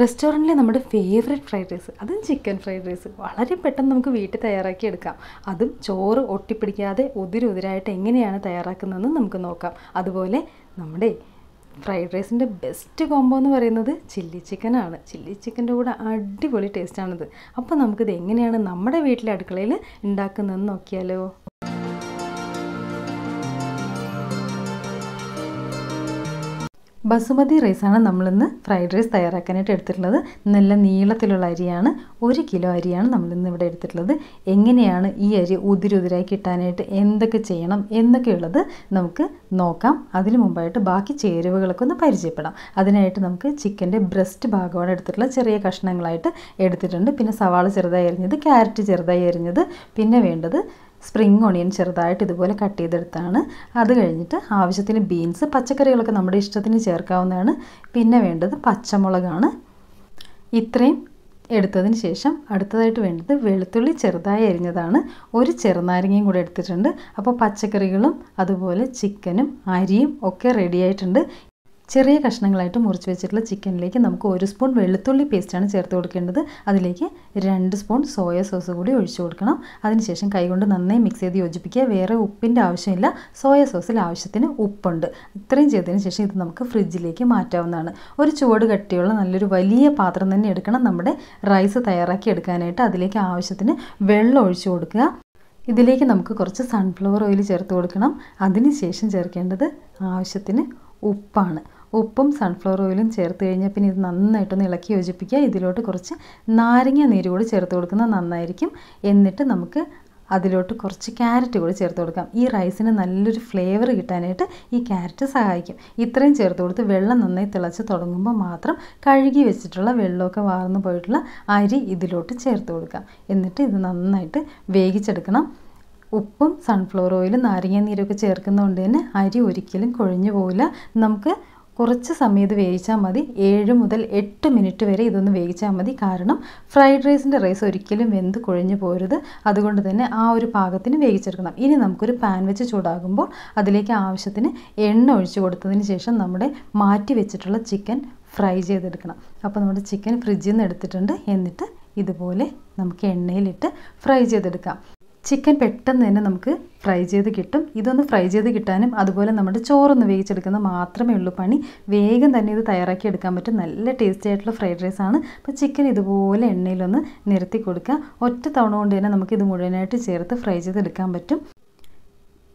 റെസ്റ്റോറന്റിലെ നമ്മുടെ favourite fried rice അതും chicken fried rice വളരെ പെട്ടെന്ന് നമുക്ക് വീട്ടിൽ തയ്യാറാക്കി എടുക്കാം. അതും ചോറ് ഒട്ടിപ്പിടിക്കാതെ ഉതിരുതിരായിട്ട് എങ്ങനെയാണ് തയ്യാറാക്കുന്നതെന്ന് നമുക്ക് നോക്കാം. അതുപോലെ നമ്മുടെ ഫ്രൈഡ് റൈസിന്റെ ബെസ്റ്റ് കോംബോ എന്ന് പറയുന്നത് ചില്ലി ചിക്കനാണ് ചില്ലി ചിക്കന്റെ കൂടെ അടിപൊളി ടേസ്റ്റാണിത് അപ്പോൾ നമുക്കിത് എങ്ങനെയാണ് നമ്മുടെ വീട്ടിലെ അടുക്കളയിൽ ഉണ്ടാക്കുന്നതെന്ന് നോക്കിയാലോ? ബസുമതി റൈസാണ് നമ്മളിന്ന് ഫ്രൈഡ് റൈസ് തയ്യാറാക്കാനായിട്ട് എടുത്തിട്ടുള്ളത്. നല്ല നീളത്തിലുള്ള അരിയാണ്. ഒരു കിലോ അരിയാണ് നമ്മളിന്ന് ഇവിടെ എടുത്തിട്ടുള്ളത്. എങ്ങനെയാണ് ഈ അരി ഉതിരുതിരായി കിട്ടാനായിട്ട് എന്തൊക്കെ ചെയ്യണം എന്നൊക്കെയുള്ളത് നമുക്ക് നോക്കാം. അതിനു മുമ്പായിട്ട് ബാക്കി ചേരുവകളൊക്കെ ഒന്ന് പരിചയപ്പെടാം. അതിനായിട്ട് നമുക്ക് ചിക്കന്റെ ബ്രസ്റ്റ് ഭാഗമാണ് എടുത്തിട്ടുള്ള ചെറിയ കഷ്ണങ്ങളായിട്ട് എടുത്തിട്ടുണ്ട്. പിന്നെ സവാള ചെറുതായി അരിഞ്ഞത് ക്യാരറ്റ് ചെറുതായി അരിഞ്ഞത്. പിന്നെ വേണ്ടത് സ്പ്രിങ് ഓണിയൻ ചെറുതായിട്ട് ഇതുപോലെ കട്ട് ചെയ്തെടുത്താണ്. അത് കഴിഞ്ഞിട്ട് ആവശ്യത്തിന് ബീൻസ് പച്ചക്കറികളൊക്കെ നമ്മുടെ ഇഷ്ടത്തിന് ചേർക്കാവുന്നതാണ്. പിന്നെ വേണ്ടത് പച്ചമുളകാണ്. ഇത്രയും എടുത്തതിന് ശേഷം അടുത്തതായിട്ട് വേണ്ടത് വെളുത്തുള്ളി ചെറുതായി അരിഞ്ഞതാണ്. ഒരു ചെറുനാരങ്ങയും കൂടെ എടുത്തിട്ടുണ്ട്. അപ്പോൾ പച്ചക്കറികളും അതുപോലെ ചിക്കനും അരിയും ഒക്കെ റെഡി ആയിട്ടുണ്ട്. ചെറിയ കഷ്ണങ്ങളായിട്ട് മുറിച്ച് വെച്ചിട്ടുള്ള ചിക്കനിലേക്ക് നമുക്ക് ഒരു സ്പൂൺ വെളുത്തുള്ളി പേസ്റ്റാണ് ചേർത്ത് കൊടുക്കേണ്ടത്. അതിലേക്ക് രണ്ട് സ്പൂൺ സോയ സോസ് കൂടി ഒഴിച്ചു കൊടുക്കണം. അതിനുശേഷം കൈകൊണ്ട് നന്നായി മിക്സ് ചെയ്ത് യോജിപ്പിക്കുക. വേറെ ഉപ്പിന്റെ ആവശ്യമില്ല. സോയ സോസിൽ ആവശ്യത്തിന് ഉപ്പുണ്ട്. ഇത്രയും ചെയ്തതിന് ശേഷം ഇത് നമുക്ക് ഫ്രിഡ്ജിലേക്ക് മാറ്റാവുന്നതാണ്. ഒരു ചുവട് കട്ടിയുള്ള നല്ലൊരു വലിയ പാത്രം തന്നെ എടുക്കണം. നമ്മുടെ റൈസ് തയ്യാറാക്കി എടുക്കാനായിട്ട് അതിലേക്ക് ആവശ്യത്തിന് വെള്ളം ഒഴിച്ചു കൊടുക്കുക. ഇതിലേക്ക് നമുക്ക് കുറച്ച് സൺഫ്ലവർ ഓയിൽ ചേർത്ത് കൊടുക്കണം. അതിനുശേഷം ചേർക്കേണ്ടത് ആവശ്യത്തിന് ഉപ്പാണ്. ഉപ്പും സൺഫ്ലവർ ഓയിലും ചേർത്ത് കഴിഞ്ഞാൽ പിന്നെ ഇത് നന്നായിട്ടൊന്ന് ഇളക്കി യോജിപ്പിക്കുക. ഇതിലോട്ട് കുറച്ച് നാരങ്ങ നീര് കൂടി ചേർത്ത് കൊടുക്കുന്നത് നന്നായിരിക്കും. എന്നിട്ട് നമുക്ക് അതിലോട്ട് കുറച്ച് ക്യാരറ്റ് കൂടി ചേർത്ത് കൊടുക്കാം. ഈ റൈസിന് നല്ലൊരു ഫ്ലേവർ കിട്ടാനായിട്ട് ഈ ക്യാരറ്റ് സഹായിക്കും. ഇത്രയും ചേർത്ത് കൊടുത്ത് വെള്ളം നന്നായി തിളച്ച് തുടങ്ങുമ്പോൾ മാത്രം കഴുകി വെച്ചിട്ടുള്ള വെള്ളമൊക്കെ വാർന്നു പോയിട്ടുള്ള അരി ഇതിലോട്ട് ചേർത്ത് കൊടുക്കാം. എന്നിട്ട് ഇത് നന്നായിട്ട് വേവിച്ചെടുക്കണം. ഉപ്പും സൺഫ്ലവർ ഓയിലും നാരങ്ങ നീരൊക്കെ ചേർക്കുന്നതുകൊണ്ട് തന്നെ അരി ഒരിക്കലും കൊഴിഞ്ഞു പോവില്ല. നമുക്ക് കുറച്ച് സമയം ഇത് വേവിച്ചാൽ മതി. ഏഴ് മുതൽ എട്ട് മിനിറ്റ് വരെ ഇതൊന്ന് വേവിച്ചാൽ മതി. കാരണം ഫ്രൈഡ് റൈസിന്റെ റൈസ് ഒരിക്കലും വെന്ത് കുഴഞ്ഞു പോരുത്. അതുകൊണ്ട് തന്നെ ആ ഒരു പാകത്തിന് വേവിച്ചെടുക്കണം. ഇനി നമുക്കൊരു പാൻ വെച്ച് ചൂടാകുമ്പോൾ അതിലേക്ക് ആവശ്യത്തിന് എണ്ണ ഒഴിച്ചു കൊടുത്തതിന് ശേഷം നമ്മുടെ മാറ്റി വെച്ചിട്ടുള്ള ചിക്കൻ ഫ്രൈ ചെയ്തെടുക്കണം. അപ്പോൾ നമ്മുടെ ചിക്കൻ ഫ്രിഡ്ജിൽ നിന്ന് എടുത്തിട്ടുണ്ട്. എന്നിട്ട് ഇതുപോലെ നമുക്ക് എണ്ണയിലിട്ട് ഫ്രൈ ചെയ്തെടുക്കാം. ചിക്കൻ പെട്ടെന്ന് തന്നെ നമുക്ക് ഫ്രൈ ചെയ്ത് കിട്ടും. ഇതൊന്ന് ഫ്രൈ ചെയ്ത് കിട്ടാനും അതുപോലെ നമ്മുടെ ചോറൊന്ന് വേവിച്ചെടുക്കുന്ന മാത്രമേ ഉള്ളൂ പണി. വേഗം തന്നെ ഇത് തയ്യാറാക്കി എടുക്കാൻ പറ്റും. നല്ല ടേസ്റ്റി ആയിട്ടുള്ള ഫ്രൈഡ് റൈസ് ആണ്. അപ്പോൾ ചിക്കൻ ഇതുപോലെ എണ്ണയിലൊന്ന് നിരത്തി കൊടുക്കുക. ഒറ്റ തവണ കൊണ്ട് തന്നെ ഇത് മുഴുവനായിട്ട് ചേർത്ത് ഫ്രൈ ചെയ്തെടുക്കാൻ പറ്റും.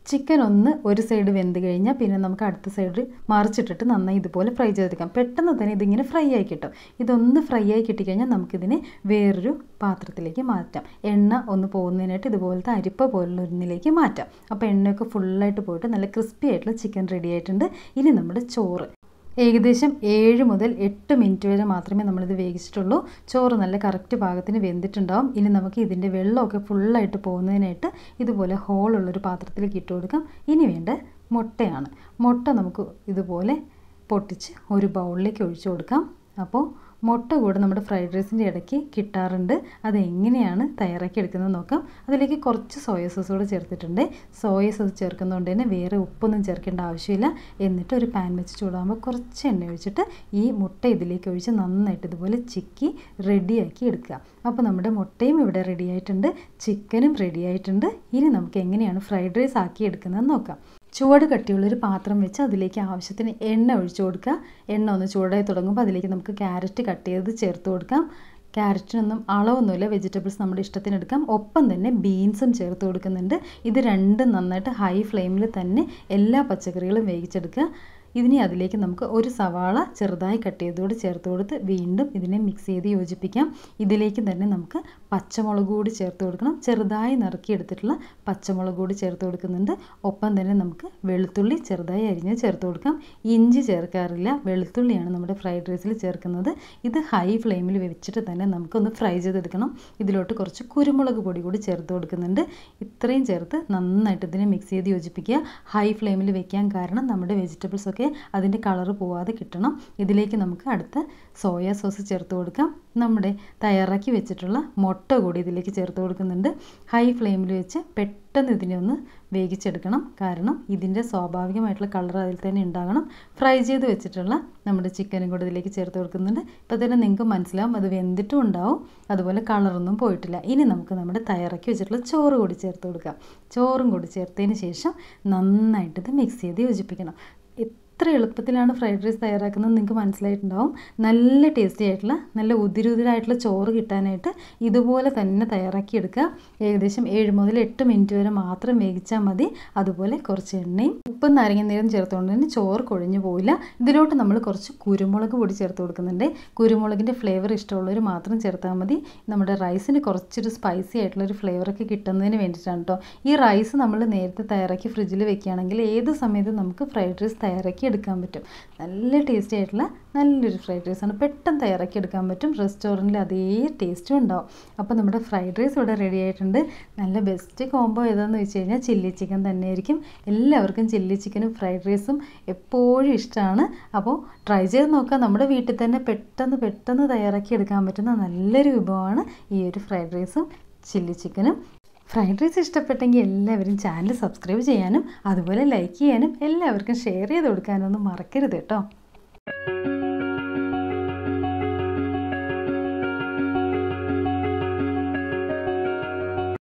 ചിക്കൻ ഒന്ന് ഒരു സൈഡ് വെന്ത് കഴിഞ്ഞാൽ പിന്നെ നമുക്ക് അടുത്ത സൈഡ് മറിച്ചിട്ടിട്ട് നന്നായി ഇതുപോലെ ഫ്രൈ ചെയ്തെടുക്കാം. പെട്ടെന്ന് തന്നെ ഇതിങ്ങനെ ഫ്രൈ ആയി കിട്ടും. ഇതൊന്ന് ഫ്രൈ ആയി കിട്ടിക്കഴിഞ്ഞാൽ നമുക്കിതിനെ വേറൊരു പാത്രത്തിലേക്ക് മാറ്റാം. എണ്ണ ഒന്ന് പോകുന്നതിനായിട്ട് ഇതുപോലത്തെ അരിപ്പ പോലുള്ള ഒന്നിലേക്ക് മാറ്റാം. അപ്പോൾ എണ്ണയൊക്കെ ഫുള്ളായിട്ട് പോയിട്ട് നല്ല ക്രിസ്പി ആയിട്ടുള്ള ചിക്കൻ റെഡി ആയിട്ടുണ്ട്. ഇനി നമ്മുടെ ചോറ്. ഏകദേശം ഏഴ് മുതൽ എട്ട് മിനിറ്റ് വരെ മാത്രമേ നമ്മളിത് വേവിച്ചിട്ടുള്ളൂ. ചോറ് നല്ല കറക്റ്റ് പാകത്തിന് വെന്തിട്ടുണ്ടാവും. ഇനി നമുക്ക് ഇതിന്റെ വെള്ളമൊക്കെ ഫുള്ളായിട്ട് പോകുന്നതിനായിട്ട് ഇതുപോലെ ഹോളുള്ളൊരു പാത്രത്തിലേക്ക് ഇട്ട് കൊടുക്കാം. ഇനി വേണ്ട മുട്ടയാണ്. മുട്ട നമുക്ക് ഇതുപോലെ പൊട്ടിച്ച് ഒരു ബൗളിലേക്ക് ഒഴിച്ചു കൊടുക്കാം. അപ്പോൾ മുട്ട കൂടെ നമ്മുടെ ഫ്രൈഡ് റൈസിന്റെ ഇടയ്ക്ക് കിട്ടാറുണ്ട്. അത് എങ്ങനെയാണ് തയ്യാറാക്കി എടുക്കുന്നത് നോക്കാം. അതിലേക്ക് കുറച്ച് സോയ സോസ് കൂടെ ചേർത്തിട്ടുണ്ട്. സോയ സോസ് ചേർക്കുന്നതുകൊണ്ട് തന്നെ വേറെ ഉപ്പൊന്നും ചേർക്കേണ്ട ആവശ്യമില്ല. എന്നിട്ട് ഒരു പാൻ വെച്ച് ചൂടാകുമ്പോൾ കുറച്ച് എണ്ണ ഒഴിച്ചിട്ട് ഈ മുട്ട ഇതിലേക്ക് ഒഴിച്ച് നന്നായിട്ട് ഇതുപോലെ ചിക്കി റെഡിയാക്കി എടുക്കുക. അപ്പോൾ നമ്മുടെ മുട്ടയും ഇവിടെ റെഡിയായിട്ടുണ്ട് ചിക്കനും റെഡിയായിട്ടുണ്ട് ഇനി നമുക്ക് എങ്ങനെയാണ് ഫ്രൈഡ് റൈസ് ആക്കി എടുക്കുന്നതെന്ന് നോക്കാം. ചുവട് കട്ടിയുള്ളൊരു പാത്രം വെച്ച് അതിലേക്ക് ആവശ്യത്തിന് എണ്ണ ഒഴിച്ചു കൊടുക്കുക. എണ്ണ ഒന്ന് ചൂടായി തുടങ്ങുമ്പോൾ അതിലേക്ക് നമുക്ക് ക്യാരറ്റ് കട്ട് ചെയ്ത് ചേർത്ത് കൊടുക്കാം. ക്യാരറ്റിനൊന്നും അളവൊന്നുമില്ല. വെജിറ്റബിൾസ് നമ്മുടെ ഇഷ്ടത്തിന് എടുക്കാം. ഒപ്പം തന്നെ ബീൻസും ചേർത്ത് കൊടുക്കുന്നുണ്ട്. ഇത് രണ്ടും നന്നായിട്ട് ഹൈ ഫ്ലെയിമിൽ തന്നെ എല്ലാ പച്ചക്കറികളും വേവിച്ചെടുക്കുക. ഇതിനെ അതിലേക്ക് നമുക്ക് ഒരു സവാള ചെറുതായി കട്ട് ചെയ്തോട് ചേർത്ത് കൊടുത്ത് വീണ്ടും ഇതിനെ മിക്സ് ചെയ്ത് യോജിപ്പിക്കാം. ഇതിലേക്ക് തന്നെ നമുക്ക് പച്ചമുളക് കൂടി ചേർത്ത് കൊടുക്കണം. ചെറുതായി നറുക്കിയെടുത്തിട്ടുള്ള പച്ചമുളക് കൂടി ചേർത്ത് കൊടുക്കുന്നുണ്ട്. ഒപ്പം തന്നെ നമുക്ക് വെളുത്തുള്ളി ചെറുതായി അരിഞ്ഞ് ചേർത്ത് കൊടുക്കാം. ഇഞ്ചി ചേർക്കാറില്ല. വെളുത്തുള്ളിയാണ് നമ്മുടെ ഫ്രൈഡ് റൈസിൽ ചേർക്കുന്നത്. ഇത് ഹൈ ഫ്ലെയിമിൽ വെച്ചിട്ട് തന്നെ നമുക്കൊന്ന് ഫ്രൈ ചെയ്തെടുക്കണം. ഇതിലോട്ട് കുറച്ച് കുരുമുളക് പൊടി കൂടി ചേർത്ത് കൊടുക്കുന്നുണ്ട്. ഇത്രയും ചേർത്ത് നന്നായിട്ട് ഇതിനെ മിക്സ് ചെയ്ത് യോജിപ്പിക്കുക. ഹൈ ഫ്ലെയിമിൽ വെക്കാൻ കാരണം നമ്മുടെ വെജിറ്റബിൾസ് ഒക്കെ ഒക്കെ അതിന്റെ കളറ് പോവാതെ കിട്ടണം. ഇതിലേക്ക് നമുക്ക് അടുത്ത സോയാ സോസ് ചേർത്ത് കൊടുക്കാം. നമ്മുടെ തയ്യാറാക്കി വെച്ചിട്ടുള്ള മുട്ട കൂടി ഇതിലേക്ക് ചേർത്ത് കൊടുക്കുന്നുണ്ട്. ഹൈ ഫ്ലെയിമിൽ വെച്ച് പെട്ടെന്ന് ഇതിനെ ഒന്ന് വേവിച്ചെടുക്കണം. കാരണം ഇതിന്റെ സ്വാഭാവികമായിട്ടുള്ള കളർ അതിൽ തന്നെ ഉണ്ടാകണം. ഫ്രൈ ചെയ്ത് വെച്ചിട്ടുള്ള നമ്മുടെ ചിക്കനും കൂടെ ഇതിലേക്ക് ചേർത്ത് കൊടുക്കുന്നുണ്ട്. ഇപ്പോൾ തന്നെ നിങ്ങൾക്ക് മനസ്സിലാവും അത് വെന്തിട്ടും ഉണ്ടാവും. അതുപോലെ കളറൊന്നും പോയിട്ടില്ല. ഇനി നമുക്ക് നമ്മുടെ തയ്യാറാക്കി വെച്ചിട്ടുള്ള ചോറ് കൂടി ചേർത്ത് കൊടുക്കാം. ചോറും കൂടി ചേർത്തതിന് ശേഷം നന്നായിട്ട് ഇത് മിക്സ് ചെയ്ത് യോജിപ്പിക്കണം. എത്ര എളുപ്പത്തിലാണ് ഫ്രൈഡ് റൈസ് തയ്യാറാക്കുന്നത് നിങ്ങൾക്ക് മനസ്സിലായിട്ടുണ്ടാവും. നല്ല ടേസ്റ്റി ആയിട്ടുള്ള നല്ല ഉതിരുതിരായിട്ടുള്ള ചോറ് കിട്ടാനായിട്ട് ഇതുപോലെ തന്നെ തയ്യാറാക്കിയെടുക്കുക. ഏകദേശം ഏഴ് മുതൽ എട്ട് മിനിറ്റ് വരെ മാത്രം വേവിച്ചാൽ മതി. അതുപോലെ കുറച്ച് എണ്ണയും ഉപ്പും നാരങ്ങ നീരും ചേർത്തുകൊണ്ട് തന്നെ ചോറ് കൊഴിഞ്ഞു പോവില്ല. ഇതിലോട്ട് നമ്മൾ കുറച്ച് കുരുമുളക് പൊടി ചേർത്ത് കൊടുക്കുന്നുണ്ട്. കുരുമുളകിന്റെ ഫ്ലേവർ ഇഷ്ടമുള്ളവർ മാത്രം ചേർത്താൽ മതി. നമ്മുടെ റൈസിന് കുറച്ചൊരു സ്പൈസി ആയിട്ടുള്ളൊരു ഫ്ലേവറൊക്കെ കിട്ടുന്നതിന് വേണ്ടിയിട്ടാണ് കേട്ടോ ഈ റൈസ് നമ്മൾ നേരത്തെ തയ്യാറാക്കി ഫ്രിഡ്ജിൽ വെക്കുകയാണെങ്കിൽ ഏത് സമയത്തും നമുക്ക് ഫ്രൈഡ് റൈസ് തയ്യാറാക്കി എടുക്കാൻ പറ്റും. നല്ല ടേസ്റ്റി ആയിട്ടുള്ള നല്ലൊരു ഫ്രൈഡ് റൈസാണ് പെട്ടെന്ന് തയ്യാറാക്കി എടുക്കാൻ പറ്റും. റെസ്റ്റോറന്റിൽ അതേ ടേസ്റ്റും ഉണ്ടാവും. അപ്പോൾ നമ്മുടെ ഫ്രൈഡ് റൈസ് ഇവിടെ റെഡി ആയിട്ടുണ്ട്. നല്ല ബെസ്റ്റ് കോംബോ ഏതാണെന്ന് വെച്ച് കഴിഞ്ഞാൽ ചില്ലി ചിക്കൻ തന്നെയായിരിക്കും. എല്ലാവർക്കും ചില്ലി ചിക്കനും ഫ്രൈഡ് റൈസും എപ്പോഴും ഇഷ്ടമാണ് അപ്പോൾ ട്രൈ ചെയ്ത് നോക്കുക നമ്മുടെ വീട്ടിൽ തന്നെ പെട്ടെന്ന് പെട്ടെന്ന് തയ്യാറാക്കി എടുക്കാൻ പറ്റുന്ന നല്ലൊരു വിഭവമാണ് ഈ ഒരു ഫ്രൈഡ് റൈസും ചില്ലി ചിക്കനും ഫ്രൈഡ് റൈസ് ഇഷ്ടപ്പെട്ടെങ്കിൽ എല്ലാവരും ചാനൽ സബ്സ്ക്രൈബ് ചെയ്യാനും അതുപോലെ ലൈക്ക് ചെയ്യാനും എല്ലാവർക്കും ഷെയർ ചെയ്ത് കൊടുക്കാനൊന്നും മറക്കരുത് കേട്ടോ.